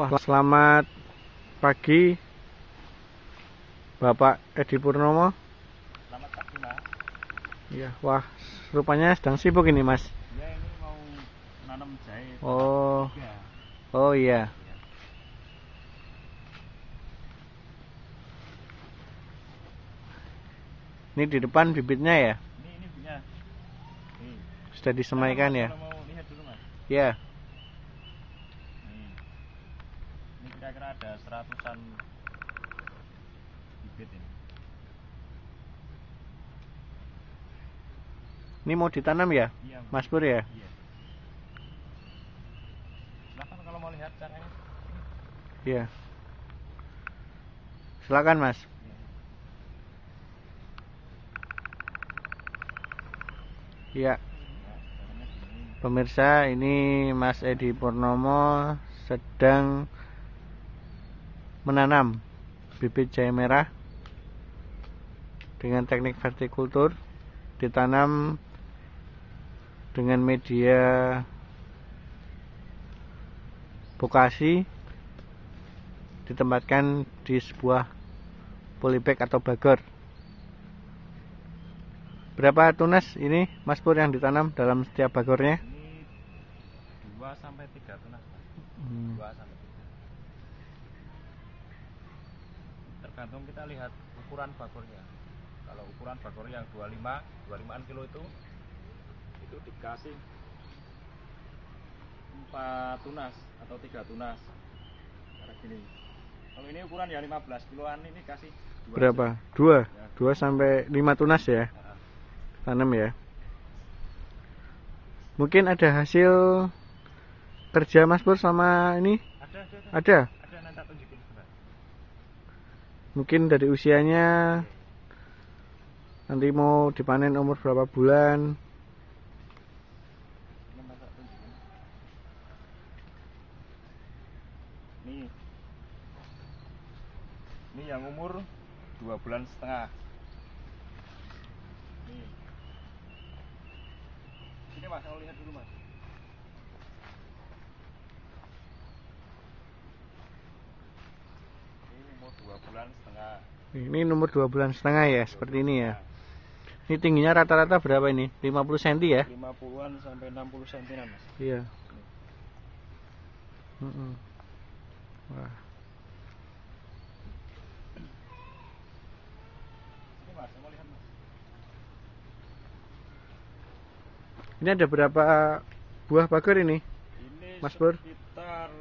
Wah, selamat pagi Bapak Edi Purnomo. Selamat pagi mas. Iya, wah, rupanya sedang sibuk ini mas. Ya ini mau nanam jahe. Oh, oh iya. Ini di depan bibitnya ya, Ini ini. Nih. sudah disemaikan ya. Kalau mau lihat dulu mas. Ya, Ini kira-kira ada seratusan bibit ini. ini mau ditanam ya, Iya Mas Pur ya. Iya. Silahkan kalau mau lihat caranya. Iya. Silakan mas. Iya. Ya. Pemirsa, ini Mas Edi Purnomo sedang menanam bibit jahe merah dengan teknik vertikultur ditanam dengan media bokasi ditempatkan di sebuah polybag atau bagor berapa tunas ini Mas Pur yang ditanam dalam setiap bagornya Ini dua sampai tiga tunas mas. Hmm. Dua sampai tiga. Tergantung kita lihat ukuran bagornya. Kalau ukuran bagor yang 25, 25an kilo itu itu dikasih empat tunas atau tiga tunas. Kayak gini. Kalau ini ukuran ya 15 kiloan ini kasih dua Berapa? Dua? Ya. Dua sampai lima tunas ya? Nah, Tanam ya? Mungkin ada hasil kerja Mas Pur sama ini? ada, ada, ada. Ada? Ada nanti tak tunjukin sebentar. Mungkin dari usianya nanti mau dipanen umur berapa bulan? Nih. Ini yang umur dua bulan setengah. Sini mas, mau lihat dulu mas. Ini umur dua bulan setengah. Ini nomor dua bulan setengah ya, seperti ini ya. Ini tingginya rata-rata berapa ini? 50 cm ya? 50-an sampai 60 cm mas. Iya. Mm-mm. Wah. Ini mas, lihat mas. Ini ada berapa buah bagor ini? Ini Mas sekitar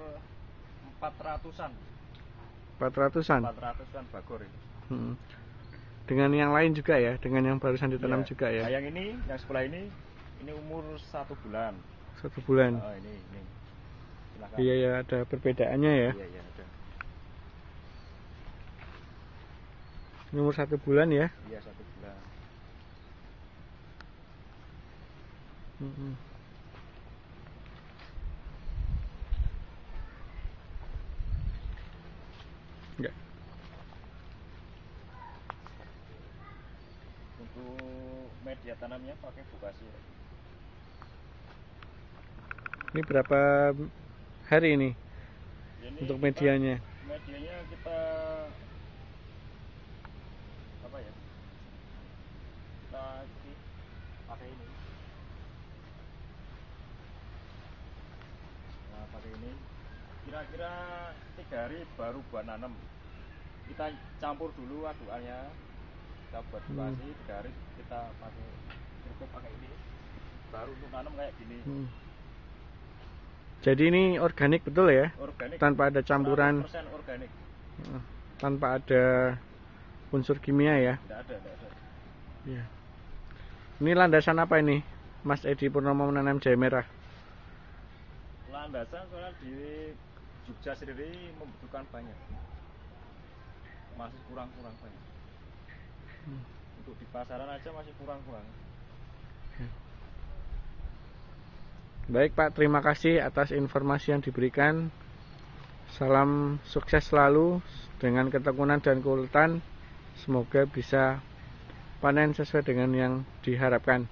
400-an. 400-an. 400-an bagor ini. Hmm. Dengan yang lain juga ya, dengan yang barusan ditanam Iya. juga ya. Nah, yang ini, yang sebelah ini, ini umur satu bulan. Satu bulan. Oh, ini, ini. Silakan. Iya ya, ada perbedaannya ya. Iya, iya, ada. Ini umur satu bulan ya. Iya, satu bulan. Mm-mm. Ya. Untuk media tanamnya pakai bokasi. Ini berapa hari ini Ini untuk kita- medianya? Medianya kita apa ya? Kita pakai ini. Nah, pakai ini. Kira-kira tiga hari baru buat nanam. Kita campur dulu aduannya. Kita buat Hmm. basi tiga hari kita pakai cukup pakai ini. Baru untuk nanam kayak gini. Mm. Jadi ini organik betul ya, Organik. tanpa ada campuran, 100% organik. eh, tanpa ada unsur kimia ya. Tidak ada, tidak ada. Iya. Ini landasan apa ini, Mas Edi Purnomo menanam jahe merah? Landasan soalnya di Jogja sendiri membutuhkan banyak masih kurang-kurang banyak Hmm. untuk di pasaran aja masih kurang-kurang Baik Pak, terima kasih atas informasi yang diberikan. Salam sukses selalu dengan ketekunan dan keuletan. Semoga bisa panen sesuai dengan yang diharapkan.